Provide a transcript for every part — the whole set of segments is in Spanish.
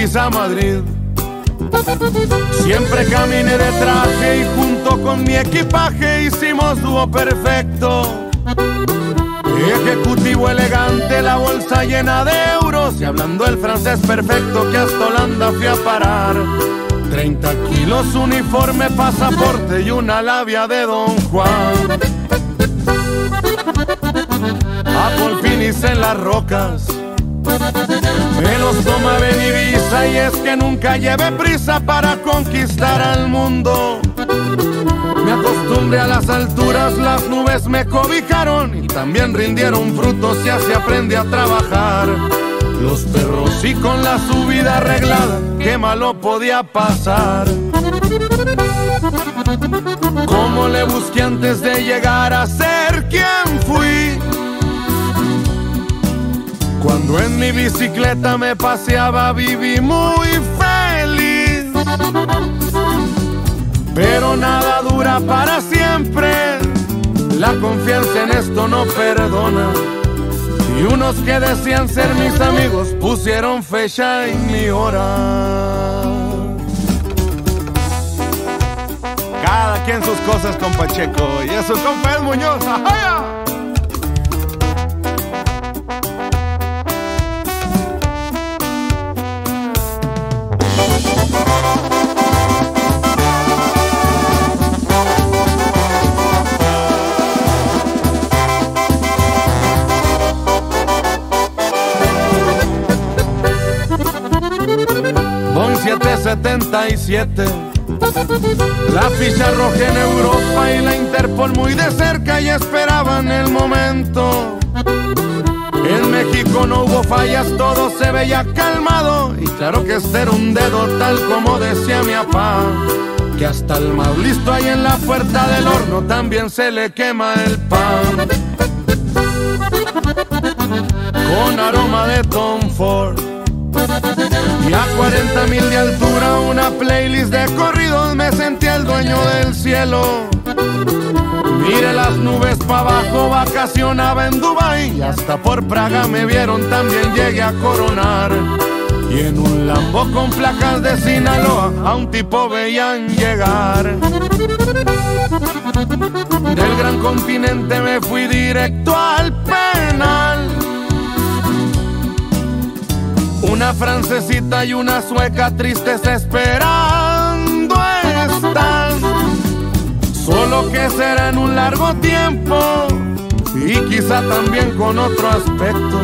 a Madrid. Siempre caminé de traje y junto con mi equipaje hicimos dúo perfecto. Ejecutivo elegante, la bolsa llena de euros y hablando el francés perfecto que hasta Holanda fui a parar. 30 kilos, uniforme, pasaporte y una labia de Don Juan. A finis en las rocas. Me los toma en Ibiza y es que nunca lleve prisa para conquistar al mundo. Me acostumbré a las alturas, las nubes me cobijaron y también rindieron frutos y así aprendí a trabajar. Los perros y con la subida arreglada, qué malo podía pasar. ¿Cómo le busqué antes de llegar a ser quien? Mi bicicleta me paseaba viví muy feliz. Pero nada dura para siempre. La confianza en esto no perdona. Y unos que decían ser mis amigos pusieron fecha en mi hora. Cada quien sus cosas con Pacheco y eso con Fed Muñoz. ¡Ajá! 777 La ficha roja en Europa y la Interpol muy de cerca ya esperaban el momento. En México no hubo fallas, todo se veía calmado. Y claro que este un dedo, tal como decía mi papá. Que hasta el más listo ahí en la puerta del horno también se le quema el pan. Con aroma de Tom Ford. A 40 mil de altura una playlist de corridos me sentí el dueño del cielo. Mire las nubes para abajo, vacacionaba en Dubai y hasta por Praga me vieron, también llegué a coronar. Y en un Lambo con placas de Sinaloa a un tipo veían llegar. Del gran continente me fui directo al penal. Una francesita y una sueca tristes esperando están. Solo que será en un largo tiempo y quizá también con otro aspecto.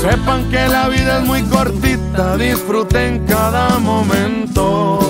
Sepan que la vida es muy cortita, disfruten cada momento.